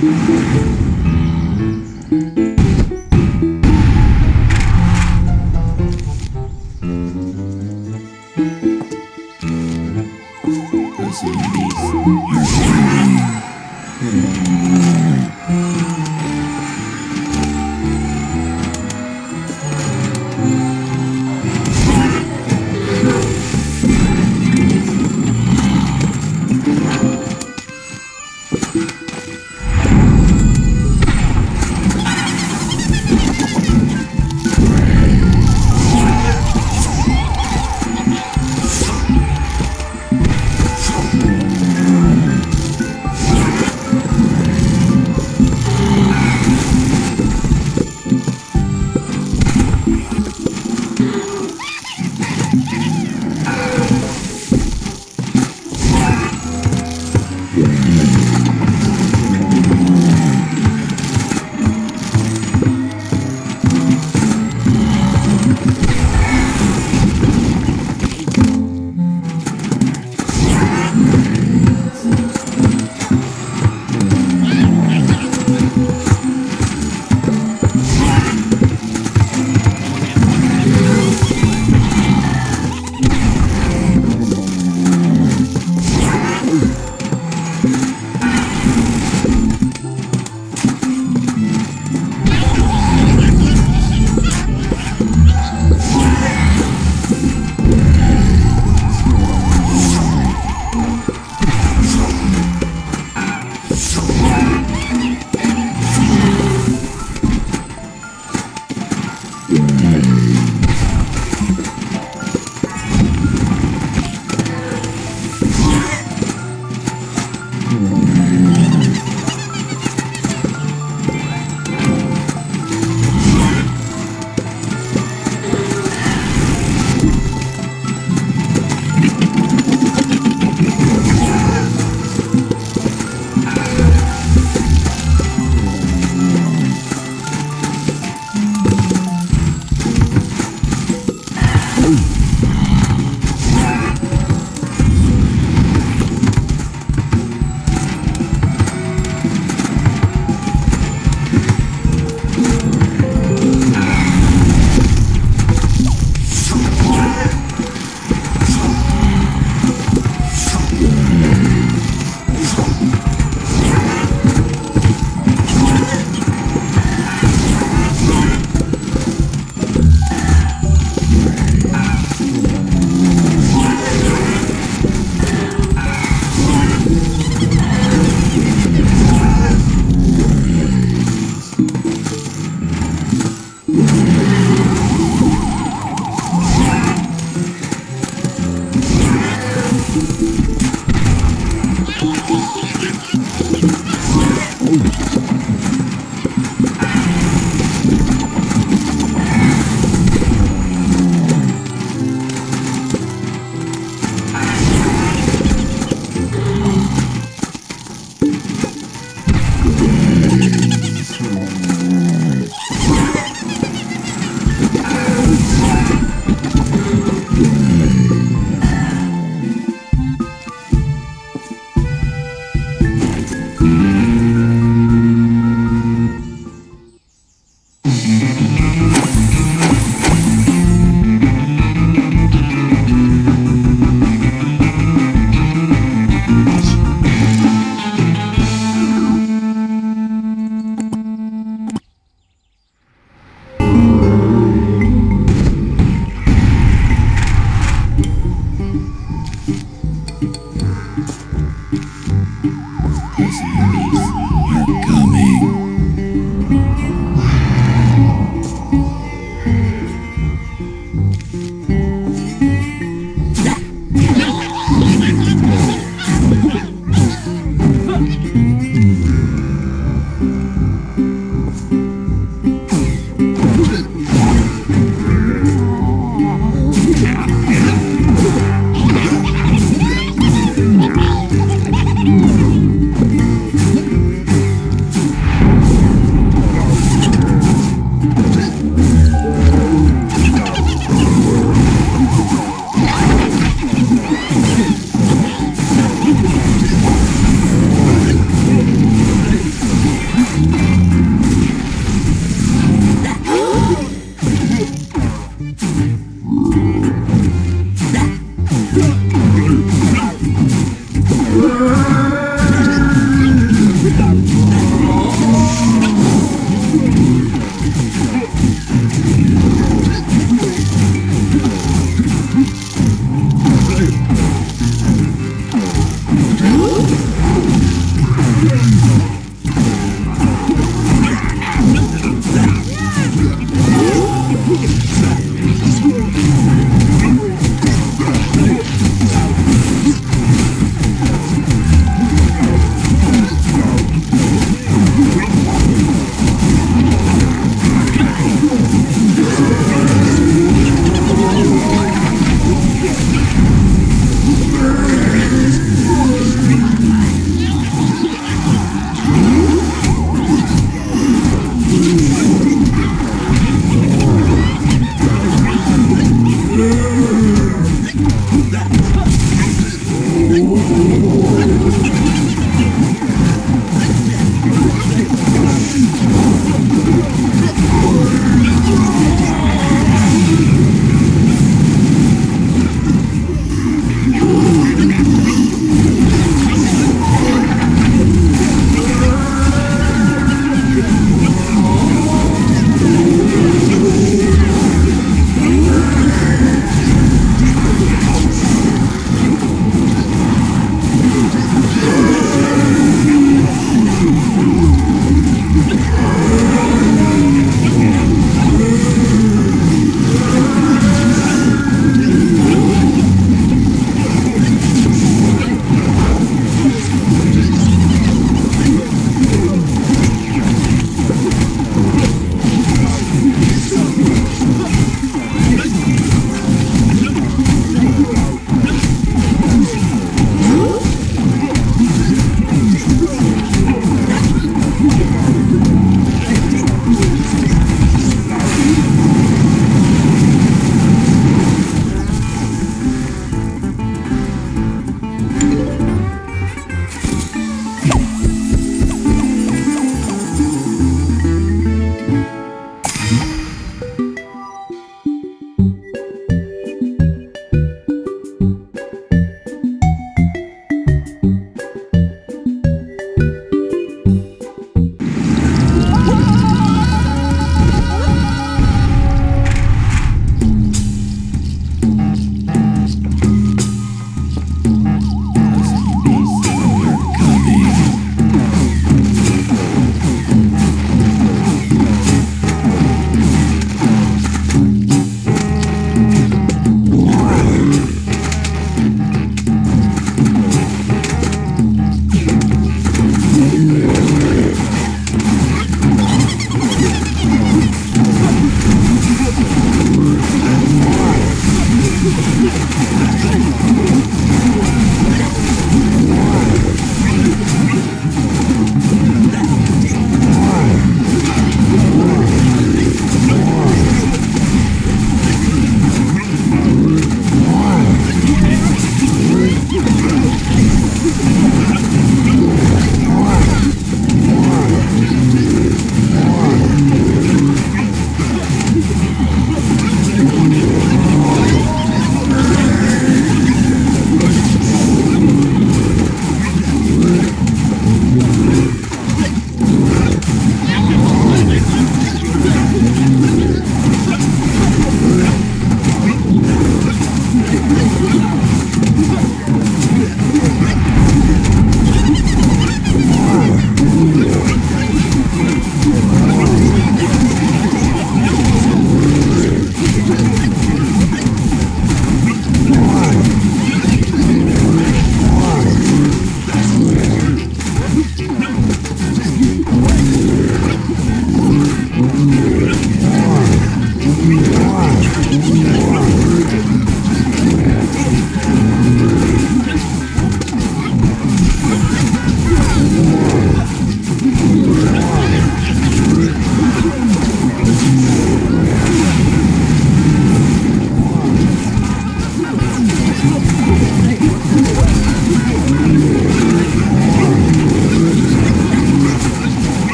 Let's see this. Peace.